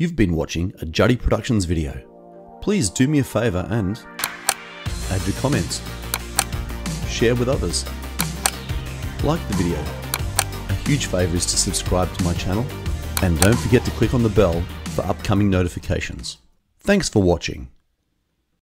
You've been watching a Juddy Productions video. Please do me a favour and add your comments. Share with others. Like the video. A huge favour is to subscribe to my channel and don't forget to click on the bell for upcoming notifications. Thanks for watching.